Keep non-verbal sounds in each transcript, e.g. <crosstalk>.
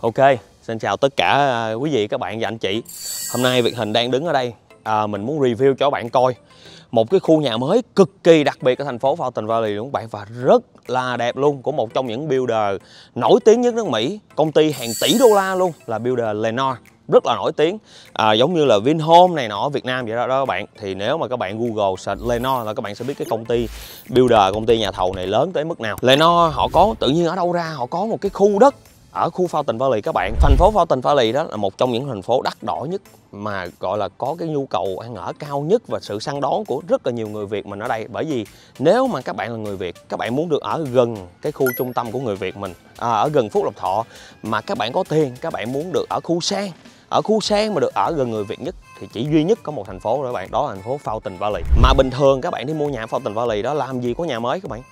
Ok, xin chào tất cả à, quý vị, các bạn và anh chị. Hôm nay Việt Hình đang đứng ở đây à, Mình muốn review cho các bạn coi Một cái khu nhà mới cực kỳ đặc biệt ở thành phố Fountain Valley luôn các bạn Và rất là đẹp luôn Của một trong những builder nổi tiếng nhất nước Mỹ Công ty hàng tỷ đô la luôn Là builder Lenore rất là nổi tiếng. À, giống như là Vinhome này nọ Việt Nam vậy đó, đó các bạn. Thì nếu mà các bạn Google search Lenore là các bạn sẽ biết cái công ty builder công ty nhà thầu này lớn tới mức nào. Lenore họ có tự nhiên ở đâu ra họ có một cái khu đất ở khu Fountain Valley các bạn thành phố Fountain Valley đó là một trong những thành phố đắt đỏ nhất mà gọi là có cái nhu cầu ăn ở cao nhất và sự săn đón của rất là nhiều người Việt mình ở đây. Bởi vì nếu mà các bạn là người Việt các bạn muốn được ở gần cái khu trung tâm của người Việt mình à, ở gần Phúc Lộc Thọ mà các bạn có tiền các bạn muốn được ở khu sang ở khu sang mà được ở gần người Việt nhất thì chỉ duy nhất có một thành phố đó các bạn đó là thành phố Fountain Valley. Mà bình thường các bạn đi mua nhà Fountain Valley đó làm gì có nhà mới các bạn?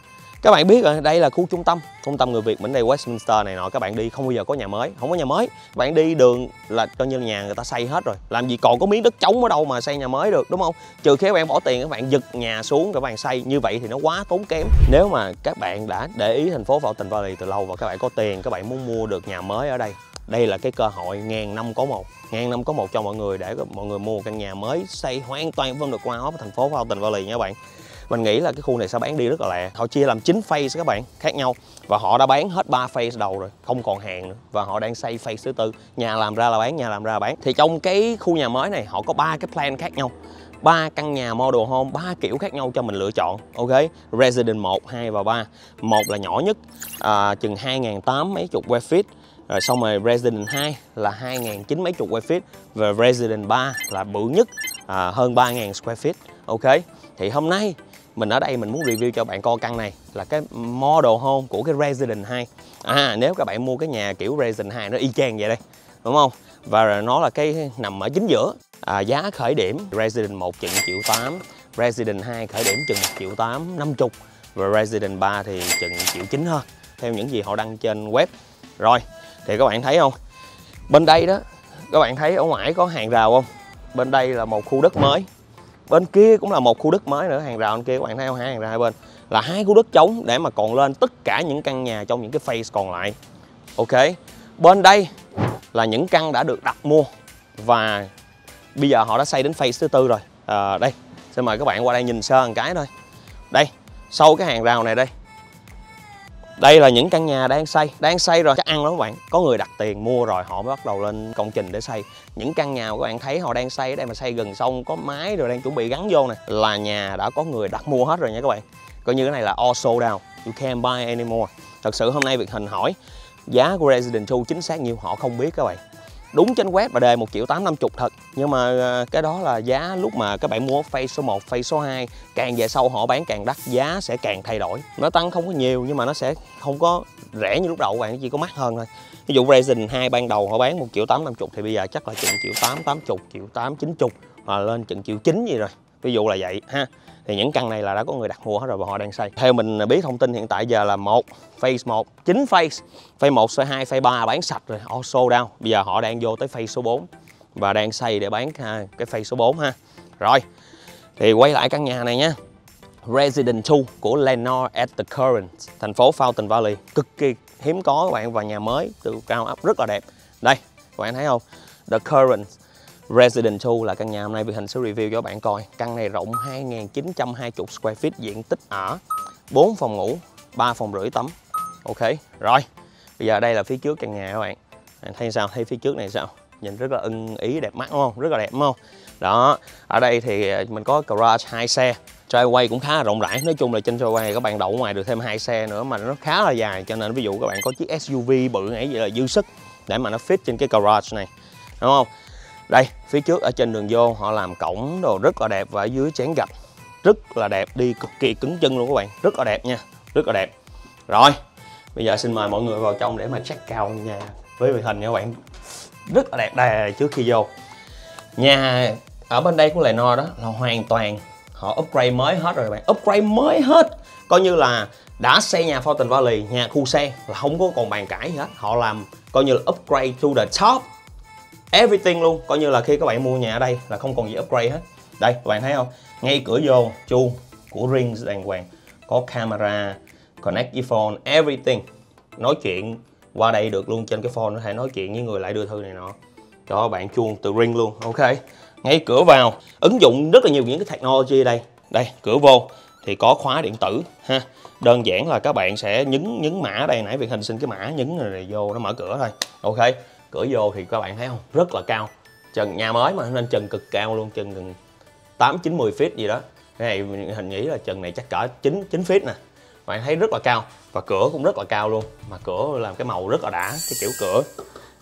Các bạn biết rồi, đây là khu trung tâm trung tâm người Việt mình đây, Westminster này nọ. Các bạn đi không bao giờ có nhà mới, không có nhà mới. Các bạn đi đường là coi như nhà người ta xây hết rồi. Làm gì còn có miếng đất trống ở đâu mà xây nhà mới được, đúng không? Trừ khi các bạn bỏ tiền, các bạn giật nhà xuống, các bạn xây. Như vậy thì nó quá tốn kém. Nếu mà các bạn đã để ý thành phố Fountain Valley từ lâu và các bạn có tiền, các bạn muốn mua được nhà mới ở đây đây là cái cơ hội ngàn năm có một. Ngàn năm có một cho mọi người để mọi người mua căn nhà mới xây hoàn toàn phân được qua ở thành phố Fountain Valley nha các bạn mình nghĩ là cái khu này sẽ bán đi rất là lẹ. Họ chia làm 9 phase các bạn khác nhau. Và họ đã bán hết 3 phase đầu rồi không còn hàng nữa. Và họ đang xây phase thứ tư. Nhà làm ra là bán nhà làm ra là bán. Thì trong cái khu nhà mới này họ có ba cái plan khác nhau. Ba căn nhà model home ba kiểu khác nhau cho mình lựa chọn ok? Resident 1 2 và 3 một là nhỏ nhất à, chừng 2.800 mấy chục square feet. Rồi xong rồi Resident 2 là 2.900 mấy chục square feet. Và Resident 3 là bự nhất à, hơn 3.000 square feet ok? Thì hôm nay mình ở đây mình muốn review cho bạn coi căn này là cái model home của cái Resident 2 à nếu các bạn mua cái nhà kiểu Resident 2 nó y chang vậy đây đúng không? Và nó là cái nằm ở chính giữa. À, giá khởi điểm Resident 1 chừng triệu 8 Resident 2 khởi điểm chừng 1 triệu 8 50 và Resident 3 thì chừng triệu 9 hơn theo những gì họ đăng trên web. Rồi thì các bạn thấy không? Bên đây đó các bạn thấy ở ngoài có hàng rào không? Bên đây là một khu đất mới bên kia cũng là một khu đất mới nữa hàng rào bên kia các bạn thấy không? Hai hàng rào hai bên. Là hai khu đất trống để mà còn lên tất cả những căn nhà trong những cái phase còn lại. Ok bên đây là những căn đã được đặt mua và bây giờ họ đã xây đến phase thứ tư rồi. À, đây xin mời các bạn qua đây nhìn sơ một cái thôi. Đây sau cái hàng rào này đây đây là những căn nhà đang xây. Đang xây rồi, chắc ăn lắm các bạn. Có người đặt tiền mua rồi, họ mới bắt đầu lên công trình để xây. Những căn nhà các bạn thấy họ đang xây ở đây mà xây gần sông, có mái rồi đang chuẩn bị gắn vô này là nhà đã có người đặt mua hết rồi nha các bạn. Coi như cái này là all sold out. You can't buy anymore. Thật sự hôm nay việc hình hỏi, giá của Resident 2 chính xác nhiêu? Họ không biết các bạn đúng trên web và đề 1 triệu 850 thật. Nhưng mà ờ, cái đó là giá lúc mà các bạn mua phase số 1, phase số 2 càng về sau họ bán càng đắt giá sẽ càng thay đổi. Nó tăng không có nhiều nhưng mà nó sẽ không có rẻ như lúc đầu bạn chỉ có mắc hơn thôi. Ví dụ Resin 2 ban đầu họ bán 1 triệu 850 thì bây giờ chắc là chừng triệu 8 80 triệu 8 90 hoặc lên chừng triệu 9 gì rồi ví dụ là vậy, ha. Thì những căn này là đã có người đặt mua hết rồi và họ đang xây. Theo mình biết thông tin hiện tại giờ là một, phase 1 9 phase. Phase 1 phase 2 phase 3 bán sạch rồi, all sold out. Bây giờ họ đang vô tới phase số 4 và đang xây để bán cái phase số 4 ha. Rồi, thì quay lại căn nhà này nha. Resident 2 của Lenore at the Current, thành phố Fountain Valley. Cực kỳ hiếm có các bạn và nhà mới từ cao ấp rất là đẹp. Đây, các bạn thấy không? The Current Resident 2 là căn nhà hôm nay Việt Hình sẽ review cho bạn coi Căn này rộng 2.920 square feet, diện tích ở 4 phòng ngủ 3 phòng rưỡi tắm Ok, rồi Bây giờ đây là phía trước căn nhà các bạn Bạn thấy sao? Thấy phía trước này sao? Nhìn rất là ưng ý, đẹp mắt, đúng không? Rất là đẹp, đúng không? Đó, Ở đây thì ờ, mình có garage, hai xe driveway cũng khá là rộng rãi nói chung là trên driveway này các bạn đậu ngoài được thêm hai xe nữa mà nó khá là dài cho nên ví dụ các bạn có chiếc SUV bự ấy vậy là dư sức để mà nó fit trên cái garage này, đúng không đây, phía trước ở trên đường vô, họ làm cổng đồ rất là đẹp và ở dưới chén gạch. Rất là đẹp, đi cực kỳ cứng chân luôn các bạn. Rất là đẹp nha, rất là đẹp. Rồi, bây giờ xin mời mọi người vào trong để mà check cao nhà với màn hình nha các bạn. Rất là đẹp, đây, trước khi vô. Nhà ở bên đây của Lenore đó là hoàn toàn, họ upgrade mới hết rồi các bạn. Upgrade mới hết. Coi như là đã xây nhà Fountain Valley, nhà khu xe là không có còn bàn cãi gì hết. Họ làm coi như là upgrade to the top everything luôn coi như là khi các bạn mua nhà ở đây là không còn gì upgrade hết. Đây các bạn thấy không? Ngay cửa vô chuông của Ring đàng hoàng. Có camera connect với phone everything. Nói chuyện qua đây được luôn trên cái phone có thể nói chuyện với người lại đưa thư này nọ. Cho bạn chuông từ ring luôn ok. Ngay cửa vào ứng dụng rất là nhiều những cái technology đây. Đây cửa vô thì có khóa điện tử ha. Đơn giản là các bạn sẽ nhấn nhấn mã đây nãy việc hình sinh cái mã nhấn này, rồi vô nó mở cửa thôi ok cửa vô thì các bạn thấy không? Rất là cao. Trần, nhà mới mà, nên trần cực cao luôn, trần gần tám, chín, mười feet gì đó. Cái này hình nghĩ là trần này chắc cỡ 9 9 feet nè. Bạn thấy rất là cao. Và cửa cũng rất là cao luôn. Mà cửa làm cái màu rất là đã, cái kiểu cửa.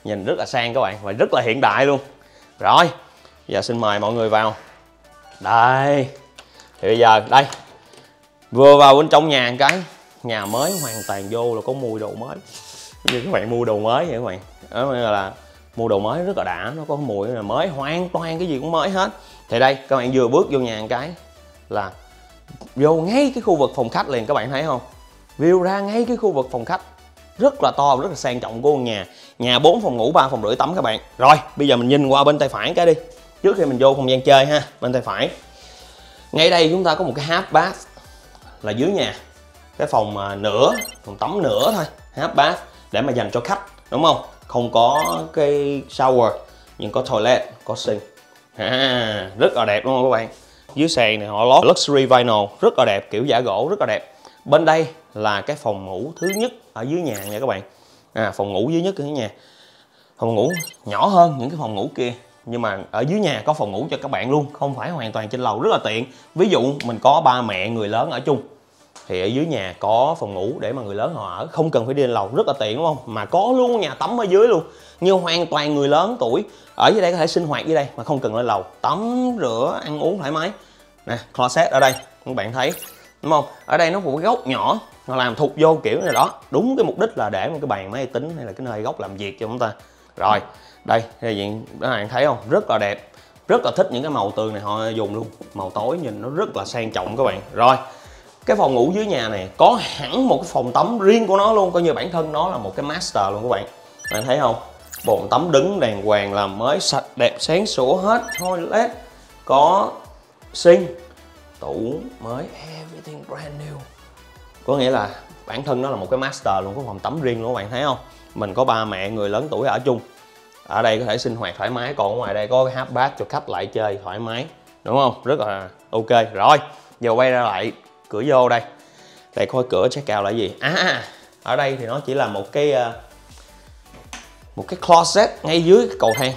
Nhìn rất là sang các bạn và rất là hiện đại luôn. Rồi, giờ xin mời mọi người vào. Đây. Thì bây giờ, đây. Vừa vào bên trong nhà cái. Nhà mới hoàn toàn vô là có mùi đồ mới như các bạn mua đồ mới vậy các bạn. Đó là mua đồ mới rất là đã, nó có mùi là mới hoàn toàn, cái gì cũng mới hết. Thì đây, các bạn vừa bước vô nhà cái là vô ngay cái khu vực phòng khách liền, các bạn thấy không? View ra ngay cái khu vực phòng khách. Rất là to, rất là sang trọng của nhà. Nhà 4 phòng ngủ 3 phòng rưỡi tắm các bạn. Rồi, bây giờ mình nhìn qua bên tay phải cái đi. Trước khi mình vô không gian chơi ha, bên tay phải. Ngay đây chúng ta có một cái half bath là dưới nhà. Cái phòng à, nửa, phòng tắm nửa thôi, half bath để mà dành cho khách đúng không? Không có cái shower nhưng có toilet có sink. À, rất là đẹp đúng không các bạn? Dưới sàn này họ lót luxury vinyl rất là đẹp kiểu giả gỗ rất là đẹp. Bên đây là cái phòng ngủ thứ nhất ở dưới nhà nha các bạn. À, phòng ngủ dưới nhất ở dưới nhà. Phòng ngủ nhỏ hơn những cái phòng ngủ kia nhưng mà ở dưới nhà có phòng ngủ cho các bạn luôn không phải hoàn toàn trên lầu rất là tiện. Ví dụ mình có ba mẹ người lớn ở chung thì ở dưới nhà có phòng ngủ để mà người lớn họ ở. Không cần phải đi lên lầu, rất là tiện, đúng không? Mà có luôn nhà tắm ở dưới luôn. Như hoàn toàn người lớn tuổi, ở dưới đây có thể sinh hoạt dưới đây mà không cần lên lầu. Tắm, rửa, ăn uống thoải mái. Nè, closet ở đây, các bạn thấy, đúng không? Ở đây nó một cái góc nhỏ, nó làm thụt vô kiểu này đó. Đúng cái mục đích là để một cái bàn máy tính hay là cái nơi góc làm việc cho chúng ta. Rồi, đây thì diện, các bạn thấy không? Rất là đẹp, rất là thích những cái màu tường này họ dùng luôn. Màu tối nhìn nó rất là sang trọng các bạn. Rồi cái phòng ngủ dưới nhà này có hẳn một cái phòng tắm riêng của nó luôn, coi như bản thân nó là một cái master luôn các bạn. Bạn thấy không? Bồn tắm đứng đàng hoàng làm mới sạch đẹp sáng sủa hết. Toilet có sinh tủ mới everything brand new. Có nghĩa là bản thân nó là một cái master luôn, có phòng tắm riêng luôn các bạn thấy không? Mình có ba mẹ, người lớn tuổi ở chung. Ở đây có thể sinh hoạt thoải mái, còn ngoài đây có cái hát bát cho khách lại chơi thoải mái. Đúng không? Rất là ok. Rồi, giờ quay ra lại cửa vô đây. Đây coi cửa check out là gì? À ở đây thì nó chỉ là một cái ờ, một cái closet ngay dưới cái cầu thang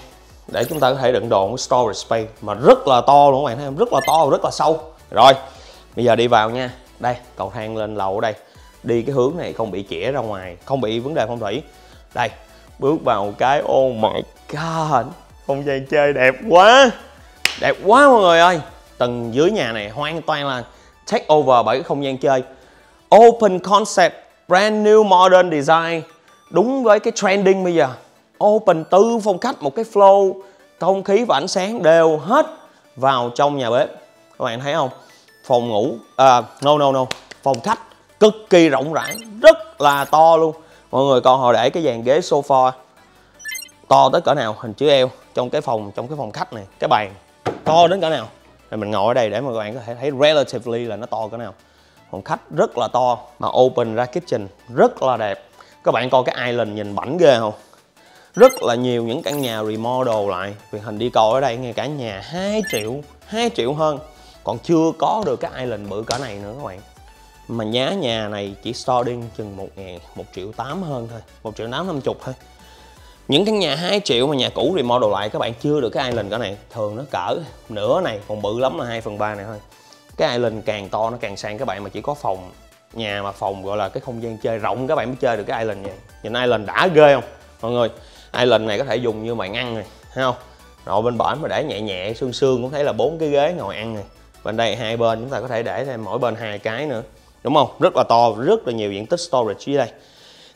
để chúng ta có thể đựng đồ của storage space mà rất là to luôn các bạn thấy không? Rất là to, rất là sâu. Rồi, bây giờ đi vào nha. Đây, cầu thang lên lầu ở đây. Đi cái hướng này không bị chĩa ra ngoài, không bị vấn đề phong thủy. Đây, bước vào cái oh my god, không gian chơi đẹp quá. Đẹp quá mọi người ơi. Tầng dưới nhà này hoàn toàn là take over bởi cái không gian chơi. Open concept brand new modern design. Đúng với cái trending bây giờ. Open tư phong cách một cái flow. Không khí và ánh sáng đều hết vào trong nhà bếp. Các bạn thấy không? Phòng ngủ à, no no no. Phòng khách cực kỳ rộng rãi rất là to luôn. Mọi người còn họ để cái dàn ghế sofa to tới cỡ nào hình chữ L trong cái phòng trong cái phòng khách này. Cái bàn to đến cỡ nào? Rồi mình ngồi ở đây để mà các bạn có thể thấy relatively là nó to cỡ nào. Phòng khách rất là to, mà open ra kitchen rất là đẹp. Các bạn coi cái island nhìn bảnh ghê không? Rất là nhiều những căn nhà remodel lại. Vì hình đi coi ở đây ngay cả nhà 2 triệu 2 triệu hơn. Còn chưa có được cái island bự cỡ này nữa các bạn. Mà giá nhà này chỉ starting chừng một ngàn, một triệu tám hơn thôi. Một triệu tám, năm chục thôi những căn nhà 2 triệu mà nhà cũ remodel lại, các bạn chưa được cái island cỡ này. Thường nó cỡ nửa này, còn bự lắm là 2 phần ba này thôi. Cái island càng to nó càng sang các bạn mà chỉ có phòng, nhà mà phòng gọi là cái không gian chơi rộng, các bạn mới chơi được cái island này nhìn island đã ghê không? Mọi người, island này có thể dùng như bàn ăn này, thấy không? Rồi bên bển mà để nhẹ nhẹ, xương xương cũng thấy là bốn cái ghế ngồi ăn này. Bên đây hai bên chúng ta có thể để thêm mỗi bên hai cái nữa. Đúng không? Rất là to, rất là nhiều diện tích storage dưới đây.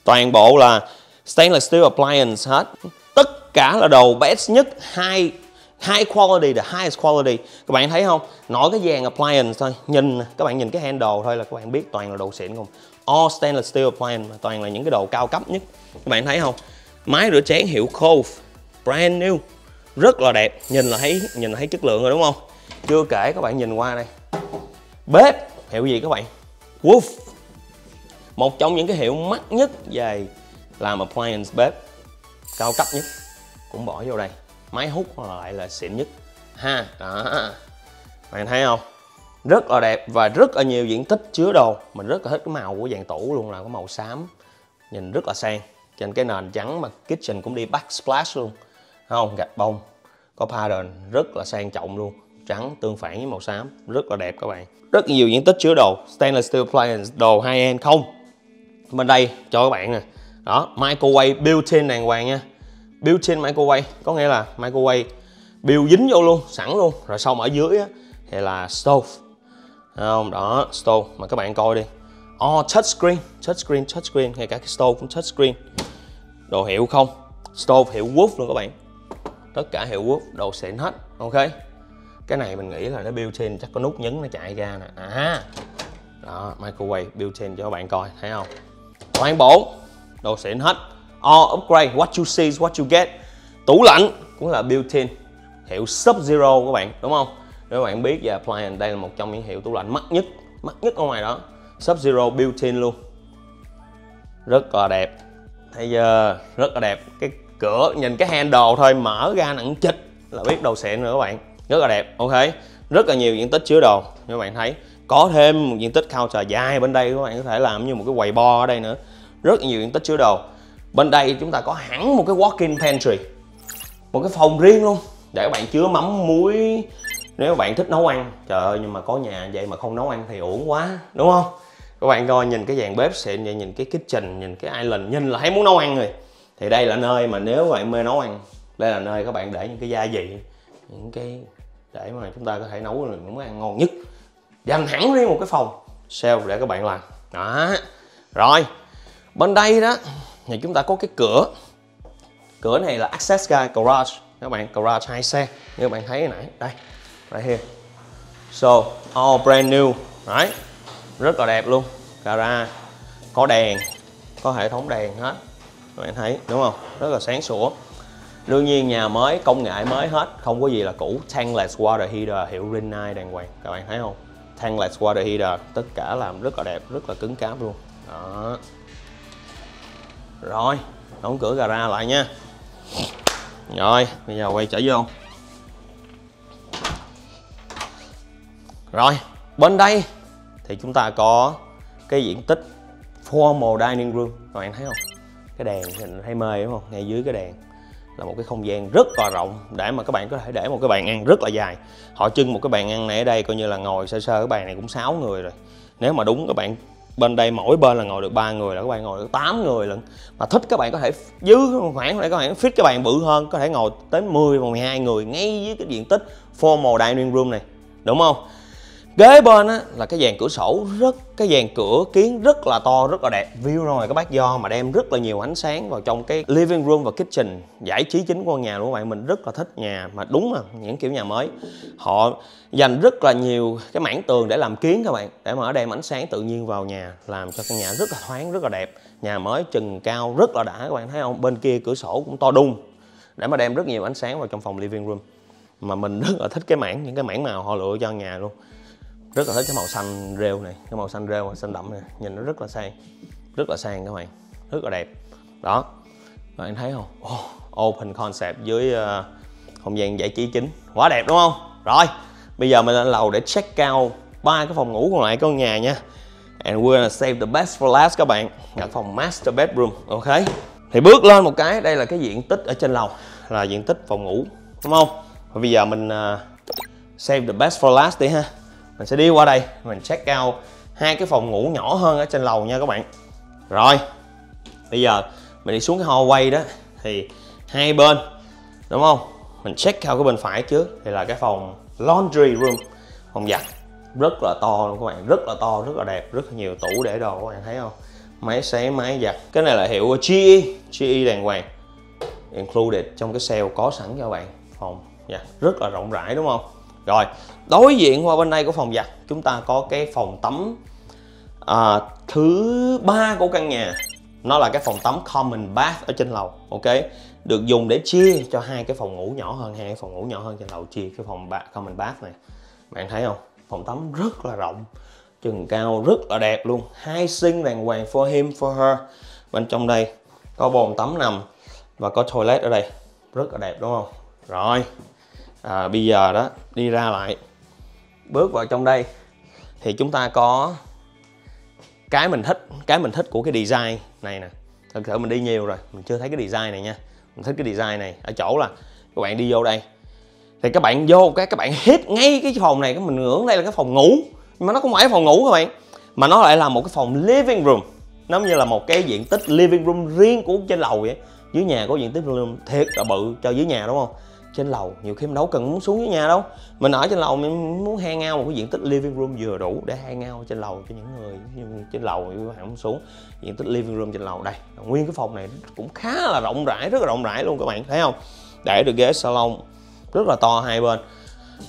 Toàn bộ là stainless steel appliance hết. Tất cả là đồ best nhất, hai high quality, the highest quality. Các bạn thấy không? Nói cái dàn appliance thôi, nhìn, các bạn nhìn cái handle thôi là các bạn biết toàn là đồ xịn không? All stainless steel appliance toàn là những cái đồ cao cấp nhất. Các bạn thấy không? Máy rửa chén hiệu Cove, brand new, rất là đẹp. Nhìn là thấy, nhìn là thấy chất lượng rồi đúng không? Chưa kể các bạn nhìn qua đây. Bếp, hiệu gì các bạn? Wolf. Một trong những cái hiệu mắc nhất về làm appliance bếp cao cấp nhất, cũng bỏ vô đây. Máy hút lại là xịn nhất. Ha, đó. Bạn thấy không? Rất là đẹp và rất là nhiều diện tích chứa đồ. Mình rất là thích cái màu của dàn tủ luôn, là cái màu xám. Nhìn rất là sang. Trên cái nền trắng mà kitchen cũng đi backsplash luôn. Không, gạch bông. Có pattern rất là sang trọng luôn. Trắng, tương phản với màu xám. Rất là đẹp các bạn. Rất nhiều diện tích chứa đồ. Stainless steel appliance, đồ high end không? Bên đây, cho các bạn nè đó, microwave built-in đàng hoàng nha. Built-in microwave, có nghĩa là microwave build dính vô luôn, sẵn luôn. Rồi xong ở dưới á, thì là stove. Không? Đó, stove. Mà các bạn coi đi. Oh touch screen touch screen touch screen. Ngay cả cái stove cũng touch screen. Đồ hiệu không? Stove hiệu Wolf luôn các bạn. Tất cả hiệu Wolf, đồ xịn hết. Ok. Cái này mình nghĩ là nó built-in, chắc có nút nhấn nó chạy ra nè. À đó, microwave built-in cho các bạn coi, thấy không? Toàn bộ đồ xịn hết. All upgrade, what you see is what you get. Tủ lạnh cũng là built-in. Hiệu Sub Zero các bạn, đúng không? Nếu bạn biết về appliance đây là một trong những hiệu tủ lạnh mắc nhất mắc nhất ở ngoài đó. Sub Zero built-in luôn. Rất là đẹp. Thấy giờ rất là đẹp. Cái cửa, nhìn cái handle thôi, mở ra nặng chịch là biết đồ xịn rồi các bạn. Rất là đẹp, ok. Rất là nhiều diện tích chứa đồ, như các bạn thấy. Có thêm một diện tích counter dài bên đây các bạn có thể làm như một cái quầy bo ở đây nữa rất nhiều diện tích chứa đồ. Bên đây chúng ta có hẳn một cái walk-in pantry. Một cái phòng riêng luôn, để các bạn chứa mắm, muối, nếu bạn thích nấu ăn. Trời ơi, nhưng mà có nhà vậy mà không nấu ăn thì uổng quá, đúng không? Các bạn coi, nhìn cái dàn bếp xịn vậy, nhìn cái kitchen, nhìn cái island, nhìn là thấy muốn nấu ăn rồi. Thì đây là nơi mà nếu bạn mê nấu ăn, đây là nơi các bạn để những cái gia vị, những cái để mà chúng ta có thể nấu được món ăn ngon nhất. Dành hẳn riêng một cái phòng, sale để các bạn làm. Đó. Rồi bên đây đó, thì chúng ta có cái cửa. Cửa này là access guide garage. Các bạn, garage hai xe. Như các bạn thấy nãy, đây, right here. So, all brand new, right? Rất là đẹp luôn. Gara có đèn, có hệ thống đèn hết. Các bạn thấy, đúng không? Rất là sáng sủa. Đương nhiên, nhà mới, công nghệ mới hết. Không có gì là cũ. Tankless water heater, hiệu Rinnai đàng hoàng. Các bạn thấy không? Tankless water heater, tất cả làm rất là đẹp, rất là cứng cáp luôn. Đó rồi, đóng cửa gara lại nha. Rồi, bây giờ quay trở vô. Rồi, bên đây thì chúng ta có cái diện tích formal dining room. Các bạn thấy không? Cái đèn nhìn thấy mê, đúng không? Ngay dưới cái đèn là một cái không gian rất là rộng để mà các bạn có thể để một cái bàn ăn rất là dài. Họ trưng một cái bàn ăn này ở đây coi như là ngồi sơ sơ, cái bàn này cũng 6 người rồi. Nếu mà đúng, các bạn bên đây mỗi bên là ngồi được ba người là các bạn ngồi được 8 người lận. Mà thích các bạn có thể dư khoảng để các bạn fit các bạn bự hơn, có thể ngồi tới 10 và 12 người ngay dưới cái diện tích formal dining room này. Đúng không? Kế bên á, là cái dàn cửa sổ rất, cái dàn cửa kiến rất là to, rất là đẹp. View ra ngoài các bác do mà đem rất là nhiều ánh sáng vào trong cái living room và kitchen, giải trí chính của nhà luôn các bạn. Mình rất là thích nhà mà đúng mà những kiểu nhà mới. Họ dành rất là nhiều cái mảng tường để làm kiến các bạn, để mà ở đem ánh sáng tự nhiên vào nhà, làm cho căn nhà rất là thoáng, rất là đẹp. Nhà mới chừng cao rất là đã các bạn thấy không? Bên kia cửa sổ cũng to đùng, để mà đem rất nhiều ánh sáng vào trong phòng living room. Mà mình <laughs> rất là thích cái mảng, những cái mảng màu họ lựa cho nhà luôn rất là thích cái màu xanh rêu này cái màu xanh rêu màu xanh đậm này. Nhìn nó rất là sang rất là sang các bạn rất là đẹp. Đó các bạn thấy không? Oh, open concept dưới uh, không gian giải trí chính. Quá đẹp đúng không? Rồi bây giờ mình lên lầu để check out ba cái phòng ngủ còn lại của nhà nha. And we're gonna save the best for last các bạn. Là phòng master bedroom ok. Thì bước lên một cái đây là cái diện tích ở trên lầu là diện tích phòng ngủ đúng không? Và bây giờ mình uh, save the best for last đi ha mình sẽ đi qua đây, mình check out hai cái phòng ngủ nhỏ hơn ở trên lầu nha các bạn. Rồi, bây giờ mình đi xuống cái hallway đó, thì hai bên, đúng không? Mình check out cái bên phải trước, thì là cái phòng laundry room. Phòng giặt, rất là to luôn các bạn, rất là to, rất là đẹp, rất là nhiều tủ để đồ các bạn thấy không? Máy sấy máy giặt. Cái này là hiệu GE GE đàng hoàng, included trong cái sale có sẵn cho các bạn. Phòng giặt rất là rộng rãi, đúng không? Rồi đối diện qua bên đây của phòng giặt chúng ta có cái phòng tắm à, thứ ba của căn nhà. Nó là cái phòng tắm common bath ở trên lầu ok? Được dùng để chia cho hai cái phòng ngủ nhỏ hơn hai cái phòng ngủ nhỏ hơn trên lầu chia cái phòng bath, common bath này. Bạn thấy không? Phòng tắm rất là rộng chừng cao rất là đẹp luôn. Hai sinh đàng hoàng for him for her. Bên trong đây có bồn tắm nằm và có toilet ở đây. Rất là đẹp đúng không? Rồi à, bây giờ đó đi ra lại. Bước vào trong đây thì chúng ta có cái mình thích cái mình thích của cái design này nè. Thật sự mình đi nhiều rồi mình chưa thấy cái design này nha. Mình thích cái design này ở chỗ là các bạn đi vô đây. Thì các bạn vô cái các bạn hít ngay cái phòng này cái mình ngưỡng đây là cái phòng ngủ. Nhưng mà nó không phải phòng ngủ các bạn mà nó lại là một cái phòng living room. Nó như là một cái diện tích living room riêng của trên lầu vậy. Dưới nhà có diện tích living room thiệt là bự cho dưới nhà đúng không? Trên lầu. Nhiều khi mình đâu cần muốn xuống dưới nhà đâu. Mình ở trên lầu mình muốn hang ngao một cái diện tích living room vừa đủ để hang ngao trên lầu cho những người như trên lầu các bạn muốn xuống. Diện tích living room trên lầu đây. Nguyên cái phòng này cũng khá là rộng rãi rất là rộng rãi luôn các bạn thấy không? Để được ghế salon rất là to hai bên.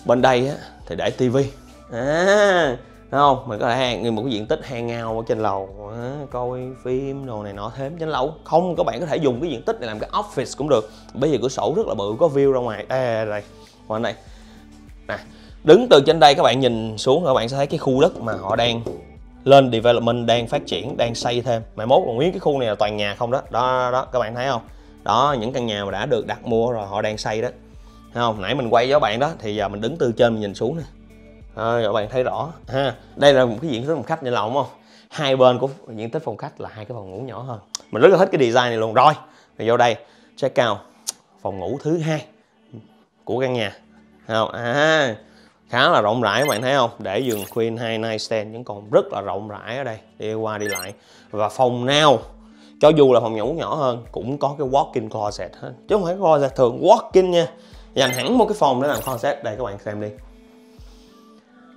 Bên đây á, thì để tivi. À, Đúng không? Mình có thể hàng một cái diện tích hang ngao ở trên lầu à, coi phim đồ này nọ thêm trên lầu. Không các bạn có thể dùng cái diện tích này làm cái office cũng được. Bây giờ cửa sổ rất là bự có view ra ngoài. Đây đây ngoài đây. Nè đứng từ trên đây các bạn nhìn xuống các bạn sẽ thấy cái khu đất mà họ đang lên development đang phát triển đang xây thêm. Mai mốt còn nguyên cái khu này là toàn nhà không đó. Đó đó các bạn thấy không? Đó những căn nhà mà đã được đặt mua rồi họ đang xây đó. Thấy không? Nãy mình quay với các bạn đó thì giờ mình đứng từ trên mình nhìn xuống nè. Ờ, à, các bạn thấy rõ. Ha đây là một cái diện tích phòng khách như là đúng không. Hai bên của diện tích phòng khách là hai cái phòng ngủ nhỏ hơn. Mình rất là thích cái design này luôn. Rồi mình vô đây check out phòng ngủ thứ hai của căn nhà. Không? À khá là rộng rãi các bạn thấy không? Để giường queen hai nightstand vẫn còn rất là rộng rãi ở đây. Đi qua đi lại. Và phòng nào? Cho dù là phòng ngủ nhỏ hơn cũng có cái walk-in closet hết. Chứ không phải closet thường walk-in nha. Dành hẳn một cái phòng để làm closet. Đây các bạn xem đi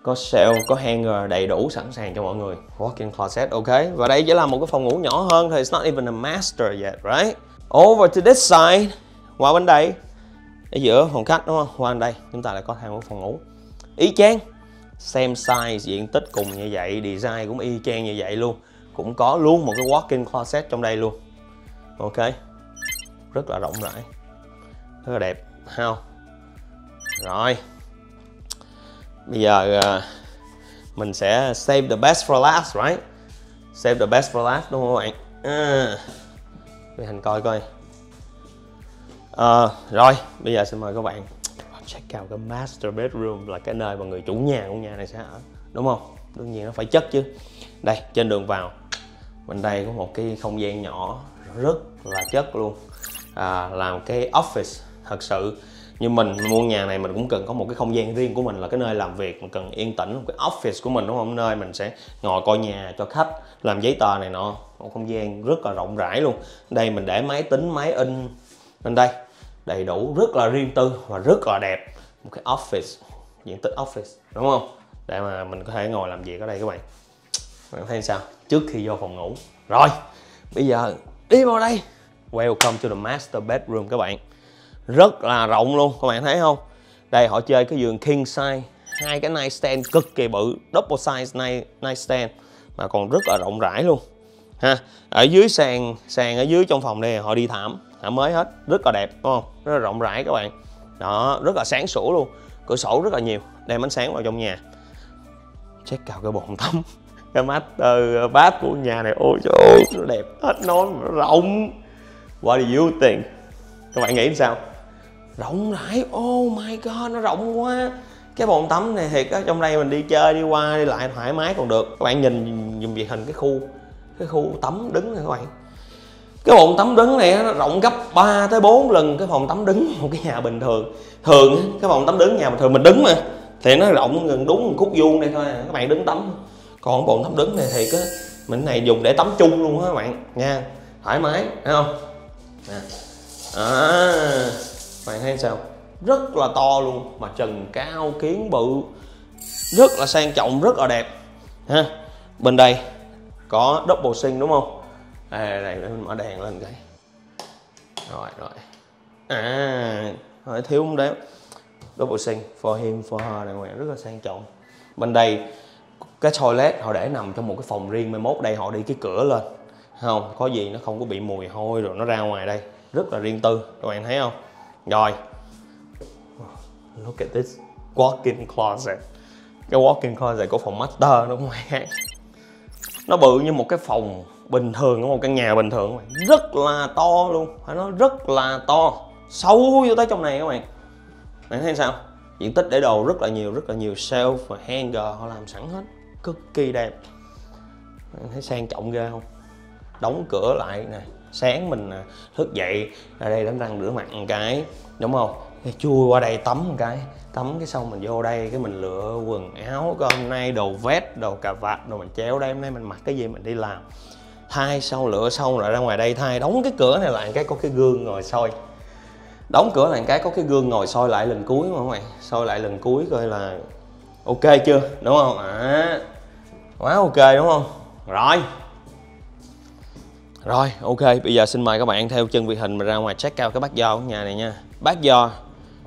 có shelf, có hanger đầy đủ sẵn sàng cho mọi người. Walk-in closet, ok. Và đây chỉ là một cái phòng ngủ nhỏ hơn thì it's not even a master yet, right? Over to this side. Qua bên đây. Ở giữa phòng khách đúng không? Qua bên đây. Chúng ta lại có thêm một phòng ngủ. Y chang. Same size diện tích cùng như vậy design cũng y chang như vậy luôn. Cũng có luôn một cái walk-in closet trong đây luôn. Ok. Rất là rộng rãi. Rất là đẹp. Không rồi bây giờ uh, mình sẽ save the best for last right? Save the best for last đúng không các bạn? À, mình hành coi coi. À, rồi bây giờ xin mời các bạn check out cái master bedroom là cái nơi mà người chủ nhà của nhà này sẽ ở đúng không? Đương nhiên nó phải chất chứ. Đây trên đường vào bên đây có một cái không gian nhỏ rất là chất luôn. À, làm cái office thật sự như mình mua nhà này mình cũng cần có một cái không gian riêng của mình là cái nơi làm việc, mình cần yên tĩnh, một cái office của mình, đúng không? Nơi mình sẽ ngồi coi nhà cho khách, làm giấy tờ này nọ. Một không gian rất là rộng rãi luôn. Đây mình để máy tính, máy in lên đây. Đầy đủ, rất là riêng tư và rất là đẹp. Một cái office, diện tích office, đúng không? Để mà mình có thể ngồi làm việc ở đây các bạn. Bạn thấy sao? Trước khi vô phòng ngủ. Rồi, bây giờ đi vào đây. Welcome to the master bedroom các bạn rất là rộng luôn, các bạn thấy không? Đây, họ chơi cái giường king size, hai cái nightstand cực kỳ bự, double size night nightstand, mà còn rất là rộng rãi luôn. Ha, ở dưới sàn sàn ở dưới trong phòng này họ đi thảm thảm mới hết, rất là đẹp, đúng không? Rất là rộng rãi các bạn. Đó, rất là sáng sủa luôn, cửa sổ rất là nhiều, đem ánh sáng vào trong nhà. Check out cái bồn tắm, <laughs> cái master ờ, bath của nhà này, ôi trời ơi, nó đẹp hết, nó rộng. What do you think? Các bạn nghĩ sao? Rộng rãi. Oh my god nó rộng quá. Cái bồn tắm này thiệt á trong đây mình đi chơi đi qua đi lại thoải mái còn được. Các bạn nhìn dùng việc hình cái khu cái khu tắm đứng này các bạn. Cái bồn tắm đứng này nó rộng gấp 3 tới 4 lần cái phòng tắm đứng <laughs> một cái nhà bình thường. Thường cái phòng tắm đứng nhà bình thường mình đứng mà thì nó rộng gần đúng một khúc vuông đây thôi à. các bạn đứng tắm. Còn bồn tắm đứng này thì cái mình này dùng để tắm chung luôn á các bạn. Nha thoải mái thấy không? À, à bạn thấy sao? Rất là to luôn, mà trần cao kiến bự. Rất là sang trọng, rất là đẹp. Ha, bên đây có double sink đúng không? À đây mình mở đèn lên cái rồi rồi. À rồi thiếu không đấy double sink, for him, for her này ngoài rất là sang trọng. Bên đây, cái toilet, họ để nằm trong một cái phòng riêng mai mốt, đây họ đi cái cửa lên. Không, có gì nó không có bị mùi hôi rồi nó ra ngoài đây. Rất là riêng tư, các bạn thấy không? Rồi. Look at this walk-in closet. Cái walk-in closet của phòng master đúng không Nó bự như một cái phòng bình thường một căn nhà bình thường rất là to luôn. Phải nói rất là to. Sâu vô tới trong này các bạn. Bạn thấy sao? Diện tích để đồ rất là nhiều, rất là nhiều shelf và hanger, họ làm sẵn hết. Cực kỳ đẹp. Bạn thấy sang trọng ghê không? Đóng cửa lại nè sáng mình à, thức dậy, ra đây đánh răng rửa mặt một cái, đúng không? Cái chui qua đây tắm một cái, tắm cái xong mình vô đây, cái mình lựa quần áo, có hôm nay đồ vest, đồ cà vạt, đồ mình chéo đây, hôm nay mình mặc cái gì mình đi làm. Thay sau lựa xong rồi ra ngoài đây thay, đóng cái cửa này lại cái có cái gương ngồi soi. Đóng cửa lại cái có cái gương ngồi soi lại lần cuối mà các bạn soi lại lần cuối coi là ok chưa? Đúng không? À quá ok, đúng không? Rồi rồi ok bây giờ xin mời các bạn theo chân vị hình mà ra ngoài check out cái bát giò của nhà này nha. Bát giò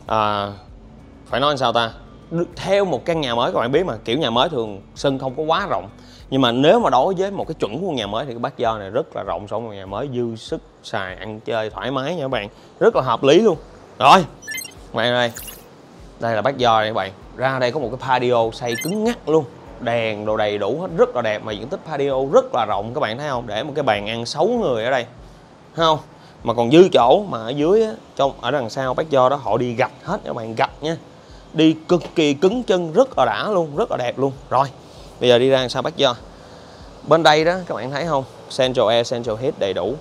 à, phải nói sao ta? Theo một căn nhà mới các bạn biết mà kiểu nhà mới thường sân không có quá rộng. Nhưng mà nếu mà đối với một cái chuẩn của nhà mới thì cái bát giò này rất là rộng so với nhà mới dư sức xài ăn chơi thoải mái nha các bạn. Rất là hợp lý luôn. Rồi các bạn đây đây là bát giò này các bạn. Ra đây có một cái patio xây cứng ngắc luôn đèn đồ đầy đủ hết rất là đẹp. Mà diện tích patio rất là rộng các bạn thấy không? Để một cái bàn ăn 6 người ở đây. Thấy không? Mà còn dư chỗ mà ở dưới á, trong ở đằng sau bác do đó họ đi gạch hết các bạn gạch nha. Đi cực kỳ cứng chân rất là đã luôn rất là đẹp luôn. Rồi bây giờ đi ra sau bác do bên đây đó các bạn thấy không? Central air central heat đầy đủ.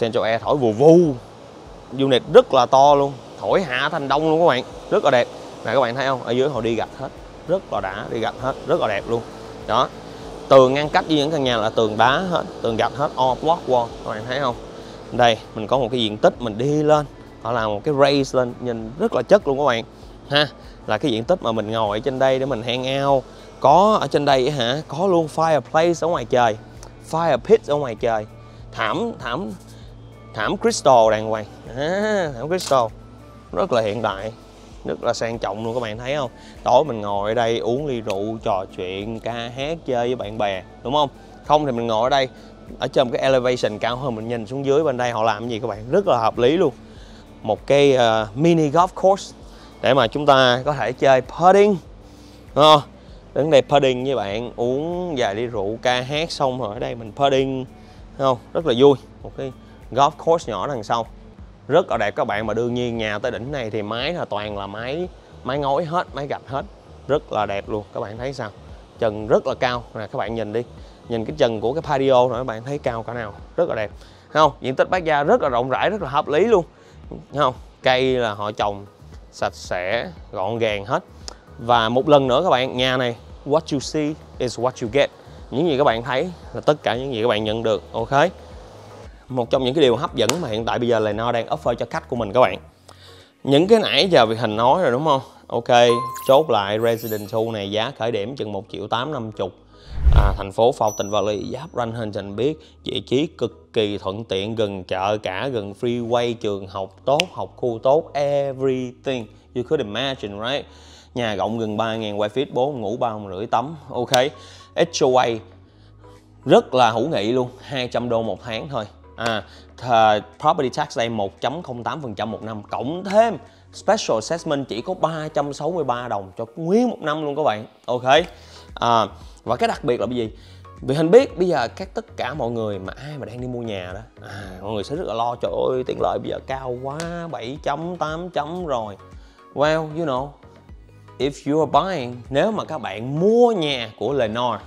Central air thổi vù vù. Unit rất là to luôn thổi hạ thành đông luôn các bạn rất là đẹp. Này các bạn thấy không? Ở dưới họ đi gạch hết rất là đã đi gạch hết rất là đẹp luôn. Đó. Tường ngăn cách với những căn nhà là tường đá hết tường gạch hết all block wall các bạn thấy không? Đây mình có một cái diện tích mình đi lên họ làm một cái raise lên nhìn rất là chất luôn các bạn. Ha là cái diện tích mà mình ngồi ở trên đây để mình hang out. Có ở trên đây hả? Có luôn fireplace ở ngoài trời fire pit ở ngoài trời. Thảm thảm thảm crystal đàng hoàng. À, thảm crystal. Rất là hiện đại rất là sang trọng luôn các bạn thấy không? Tối mình ngồi ở đây uống ly rượu trò chuyện ca hát chơi với bạn bè đúng không? Không thì mình ngồi ở đây ở trên cái elevation cao hơn mình nhìn xuống dưới bên đây họ làm cái gì các bạn? Rất là hợp lý luôn. Một cái uh, mini golf course để mà chúng ta có thể chơi putting đúng không? Đứng đây putting với bạn uống vài ly rượu ca hát xong rồi ở đây mình putting không? Rất là vui. Một cái golf course nhỏ đằng sau rất là đẹp các bạn. Mà đương nhiên nhà tới đỉnh này thì máy là toàn là máy máy ngói hết, máy gạch hết. Rất là đẹp luôn. Các bạn thấy sao? Trần rất là cao. Nè, các bạn nhìn đi. Nhìn cái trần của cái patio nữa các bạn thấy cao cả nào. Rất là đẹp. Không, diện tích bát gia rất là rộng rãi, rất là hợp lý luôn. Không, cây là họ trồng sạch sẽ, gọn gàng hết. Và một lần nữa các bạn, nhà này, what you see is what you get. Những gì các bạn thấy là tất cả những gì các bạn nhận được, ok? Một trong những cái điều hấp dẫn mà hiện tại bây giờ là nó đang offer cho khách của mình các bạn. Những cái nãy giờ việc hình nói rồi đúng không? Ok chốt lại resident 2 này giá khởi điểm chừng 1 triệu 850 à, thành phố Fountain Valley giáp ranh Huntington biết vị trí cực kỳ thuận tiện gần chợ cả gần freeway trường học tốt học khu tốt everything. You could imagine right? Nhà rộng gần 3.000 quay feet 4 ngủ 3 rưỡi tắm. Ok HOA rất là hữu nghị luôn 200 đô một tháng thôi à, property tax đây 1.08% một năm. Cộng thêm special assessment chỉ có 363 đồng cho nguyên một năm luôn các bạn. Ok. À, và cái đặc biệt là cái gì? Vì hình biết bây giờ các tất cả mọi người mà ai mà đang đi mua nhà đó à, mọi người sẽ rất là lo trời ơi tiền lợi bây giờ cao quá 7 chấm 8 chấm rồi. Well you know if you are buying nếu mà các bạn mua nhà của Lenore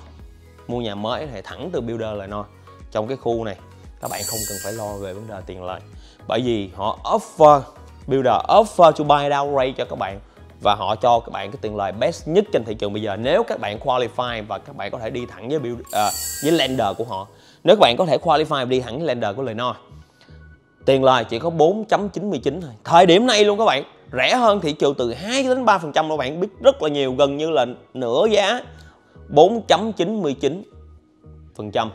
mua nhà mới thì thẳng từ builder Lenore trong cái khu này các bạn không cần phải lo về vấn đề tiền lời, bởi vì họ offer builder offer to buy down rate cho các bạn và họ cho các bạn cái tiền lời best nhất trên thị trường bây giờ. Nếu các bạn qualify và các bạn có thể đi thẳng với build, uh, với lender của họ. Nếu các bạn có thể qualify đi thẳng với lender của Lenore tiền lời chỉ có 4.99 thôi. Thời điểm này luôn các bạn rẻ hơn thị trường từ 2 đến 3 phần trăm các bạn. Biết rất là nhiều gần như là nửa giá 4.99 phần trăm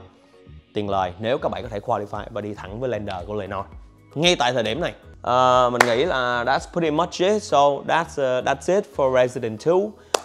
tiền lời nếu các bạn có thể qualify và đi thẳng với lender của Lenore. Ngay tại thời điểm này uh, mình nghĩ là that's pretty much it. So that's uh, that's it for Resident 2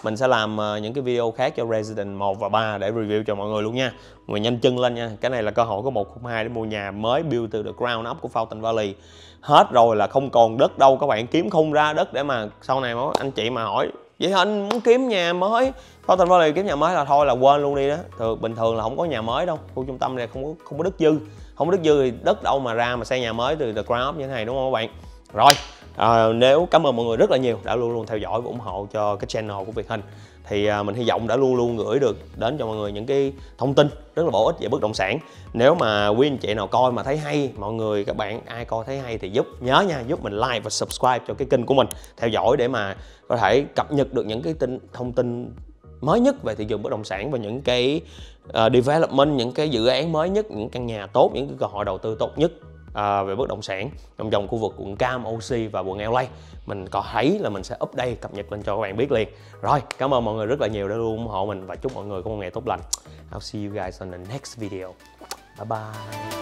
mình sẽ làm uh, những cái video khác cho Resident 1 và 3 để review cho mọi người luôn nha. Mọi người nhanh chân lên nha. Cái này là cơ hội của 102 để mua nhà mới build từ the ground up của Fountain Valley. Hết rồi là không còn đất đâu các bạn. Kiếm không ra đất để mà sau này anh chị mà hỏi vậy anh muốn kiếm nhà mới? Fountain Valley kiếm nhà mới là thôi là quên luôn đi đó. Thường bình thường là không có nhà mới đâu. Khu trung tâm này không có không có đất dư. Không có đất dư thì đất đâu mà ra mà xây nhà mới từ the ground up như thế này đúng không các bạn? Rồi à, nếu cảm ơn mọi người rất là nhiều đã luôn luôn theo dõi và ủng hộ cho cái channel của Việt Hình thì à, mình hy vọng đã luôn luôn gửi được đến cho mọi người những cái thông tin rất là bổ ích về bất động sản. Nếu mà quý anh chị nào coi mà thấy hay mọi người các bạn ai coi thấy hay thì giúp nhớ nha giúp mình like và subscribe cho cái kênh của mình theo dõi để mà có thể cập nhật được những cái tin thông tin mới nhất về thị trường bất động sản và những cái uh, development những cái dự án mới nhất những căn nhà tốt những cái cơ hội đầu tư tốt nhất. À, về bất động sản. Trong vòng khu vực quận Cam, OC và quận LA mình có thấy là mình sẽ update cập nhật lên cho các bạn biết liền. Rồi cảm ơn mọi người rất là nhiều đã luôn ủng hộ mình và chúc mọi người có một ngày tốt lành. I'll see you guys on the next video. Bye bye.